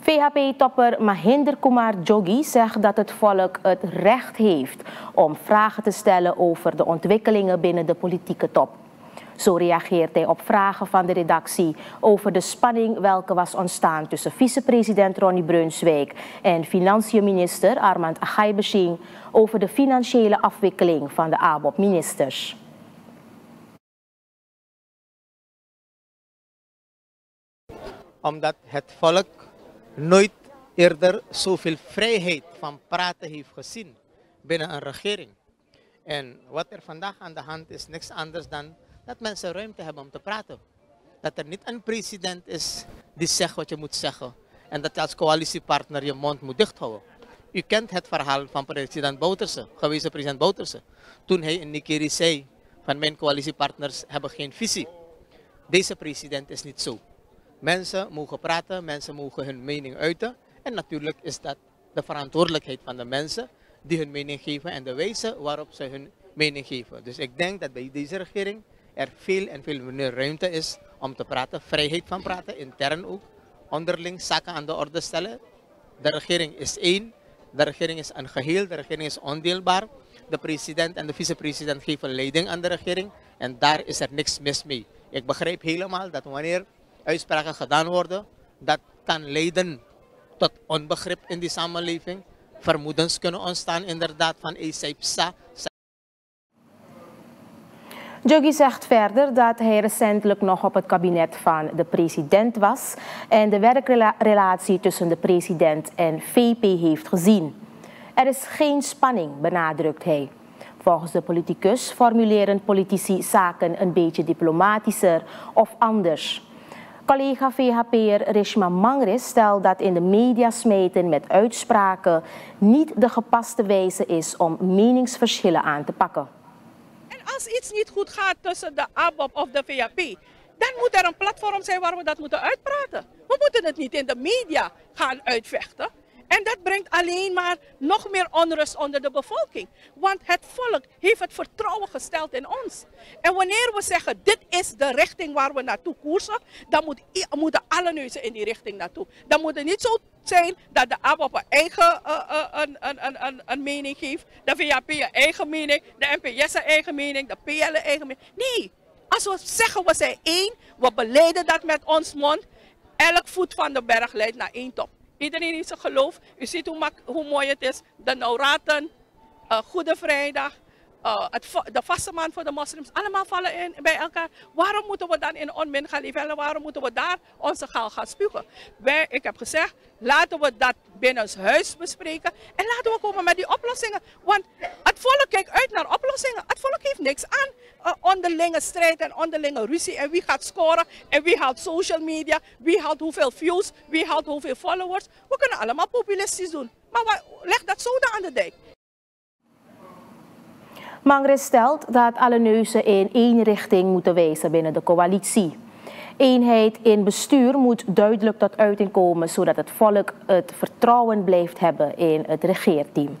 VHP-topper Mahinder Kumar Jogi zegt dat het volk het recht heeft om vragen te stellen over de ontwikkelingen binnen de politieke top. Zo reageert hij op vragen van de redactie over de spanning welke was ontstaan tussen vicepresident Ronnie Brunswijk en financiën-minister Armand Aghaibashing over de financiële afwikkeling van de ABOP-ministers. Omdat het volk nooit eerder zoveel vrijheid van praten heeft gezien binnen een regering. En wat er vandaag aan de hand is, niks anders dan dat mensen ruimte hebben om te praten. Dat er niet een president is die zegt wat je moet zeggen. En dat je als coalitiepartner je mond moet dichthouden. U kent het verhaal van president Bouterse, gewezen president Bouterse. Toen hij in Nikeri zei van mijn coalitiepartners hebben geen visie. Deze president is niet zo. Mensen mogen praten, mensen mogen hun mening uiten. En natuurlijk is dat de verantwoordelijkheid van de mensen die hun mening geven en de wijze waarop ze hun mening geven. Dus ik denk dat bij deze regering er veel en veel meer ruimte is om te praten. Vrijheid van praten, intern ook. Onderling zaken aan de orde stellen. De regering is één. De regering is een geheel. De regering is ondeelbaar. De president en de vicepresident geven leiding aan de regering. En daar is er niks mis mee. Ik begrijp helemaal dat wanneer uitspraken gedaan worden, dat kan leiden tot onbegrip in die samenleving. Vermoedens kunnen ontstaan inderdaad van ECPSA. Juggy zegt verder dat hij recentelijk nog op het kabinet van de president was en de werkrelatie tussen de president en VP heeft gezien. Er is geen spanning, benadrukt hij. Volgens de politicus formuleren politici zaken een beetje diplomatischer of anders. Collega VHP'er Rishma Mangris stelt dat in de media smeten met uitspraken niet de gepaste wijze is om meningsverschillen aan te pakken. En als iets niet goed gaat tussen de ABOP of de VHP, dan moet er een platform zijn waar we dat moeten uitpraten. We moeten het niet in de media gaan uitvechten. En dat brengt alleen maar nog meer onrust onder de bevolking. Want het volk heeft het vertrouwen gesteld in ons. En wanneer we zeggen, dit is de richting waar we naartoe koersen, dan moet, moeten alle neuzen in die richting naartoe. Dan moet het niet zo zijn dat de ABAP een eigen uh, een, een, een, een, mening geeft, de VAP een eigen mening, de NPS een eigen mening, de PL een eigen mening. Nee, als we zeggen we zijn één, we beleiden dat met ons mond, elk voet van de berg leidt naar één top. Iedereen heeft zijn geloof. U ziet hoe, hoe mooi het is. De Nauraten, uh, Goede Vrijdag, uh, het, de vaste maand voor de moslims. Allemaal vallen in, bij elkaar. Waarom moeten we dan in onmin gaan leven? Waarom moeten we daar onze gaal gaan spugen? Wij, ik heb gezegd, laten we dat binnen huis bespreken. En laten we komen met die oplossingen. Want het volk kijkt uit naar oplossingen. Het volk heeft niks aan uh, onderlinge strijd en onderlinge ruzie. En wie gaat scoren en wie haalt social media. Wie haalt hoeveel views, wie haalt hoeveel followers. We kunnen allemaal populistisch doen. Maar leg dat zo aan de dijk. Mangres stelt dat alle neuzen in één richting moeten wijzen binnen de coalitie. Eenheid in bestuur moet duidelijk tot uiting komen zodat het volk het vertrouwen blijft hebben in het regeerteam.